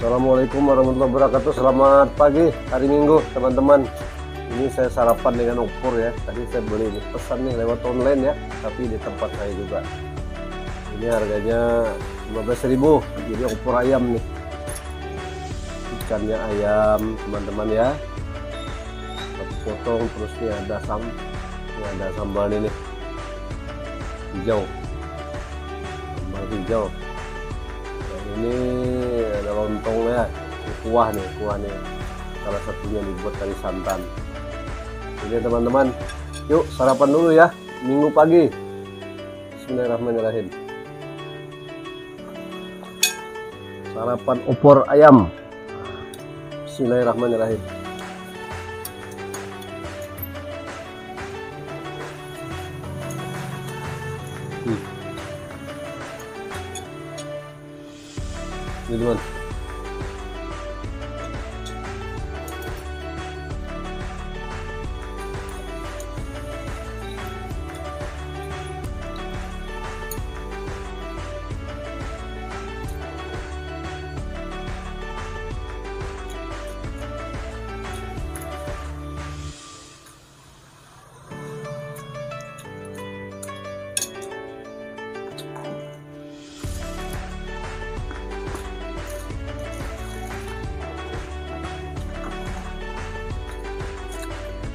Assalamualaikum warahmatullahi wabarakatuh. Selamat pagi hari Minggu teman-teman. Ini saya sarapan dengan opor ya. Tadi saya beli ini pesan nih lewat online ya, tapi di tempat saya juga. Ini harganya 15.000. Jadi opor ayam nih. Ikannya ayam teman-teman ya. Satu potong terus ini ada sam, ini ada sambal ini hijau, sambal hijau ini ada lontongnya. Ini kuah nih kuah nih. Salah satunya dibuat dari santan. Jadi teman-teman yuk sarapan dulu ya. Minggu pagi. Bismillahirrahmanirrahim. Sarapan opor ayam. Bismillahirrahmanirrahim Ini teman.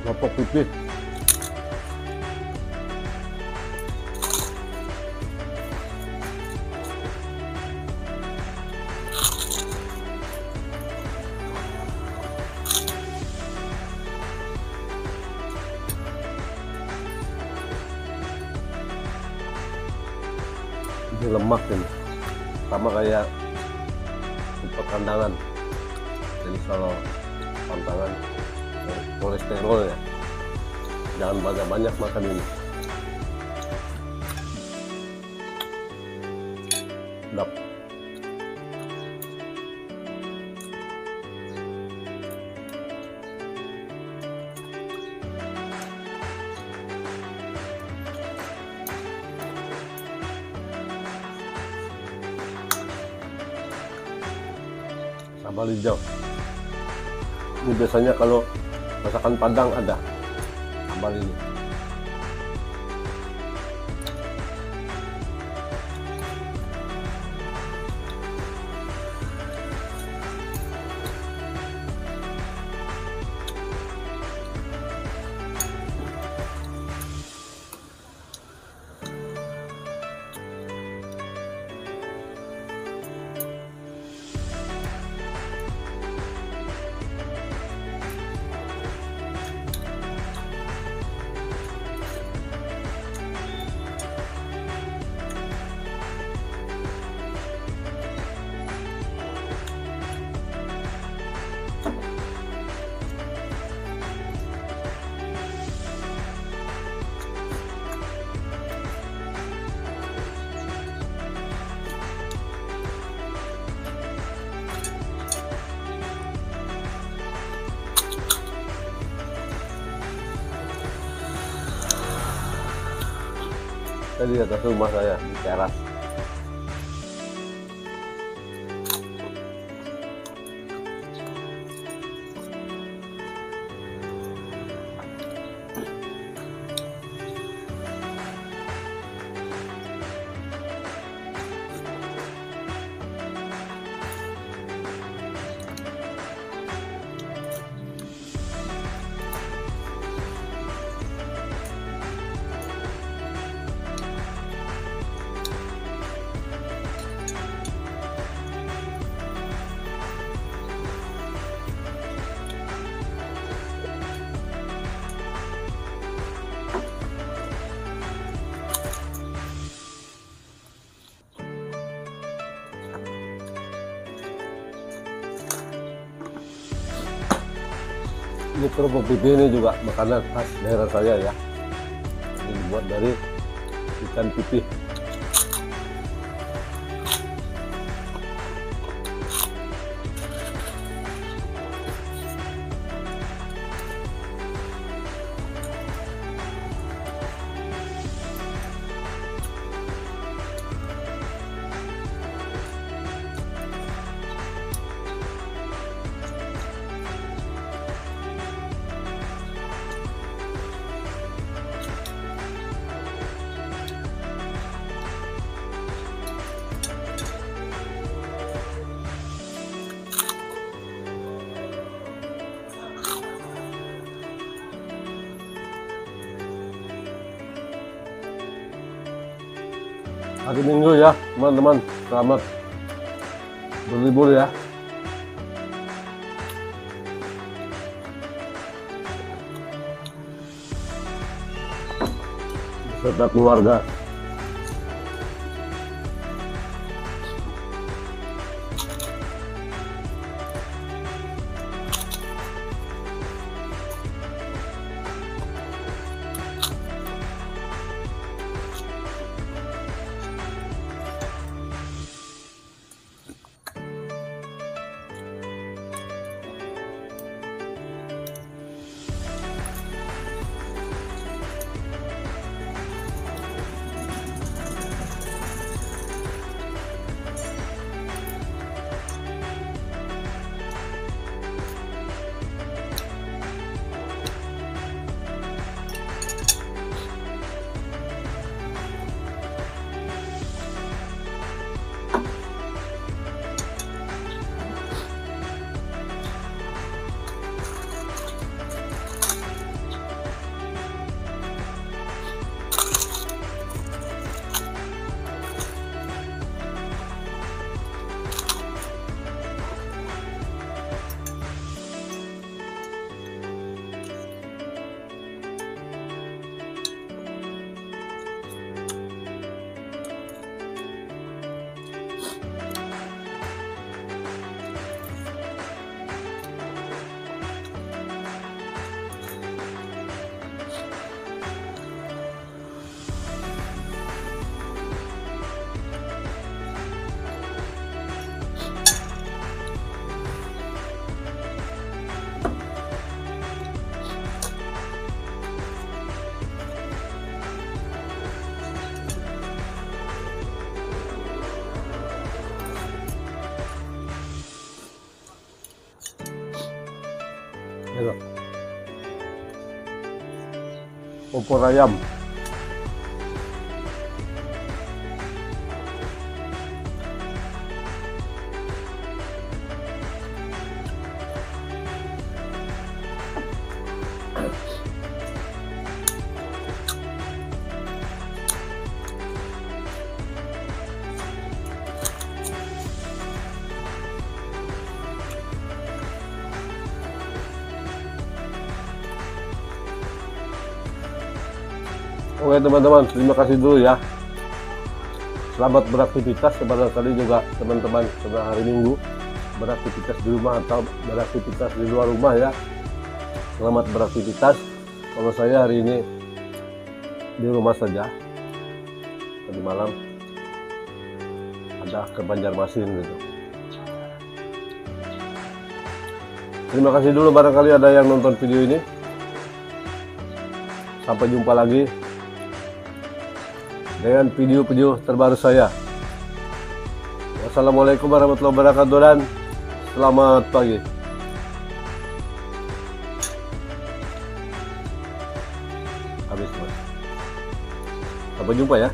Bapak pipih. Ini lemak ini. Sama kayak rumput kandangan. Jadi kalau pantangan kolesterol ya. Jangan banyak-banyak makan ini. Sedap sambal hijau. Ini biasanya kalau masakan Padang ada. Sambal ini di atas rumah saya di teras ini kerupuk pipi ini juga makanan khas daerah saya ya. Ini dibuat dari ikan pipih hari Minggu ya teman-teman. Selamat berlibur ya. Beserta keluarga Opor ayam. Oke teman-teman, terima kasih dulu ya. Selamat beraktivitas kepada kali juga teman-teman pada hari Minggu beraktivitas di rumah atau beraktivitas di luar rumah ya. Selamat beraktivitas. Kalau saya hari ini di rumah saja. Tadi malam ada ke Banjarmasin gitu. Terima kasih dulu barangkali ada yang nonton video ini. Sampai jumpa lagi dengan video-video terbaru saya. Wassalamualaikum warahmatullahi wabarakatuh dan selamat pagi. Habis. Sampai jumpa ya.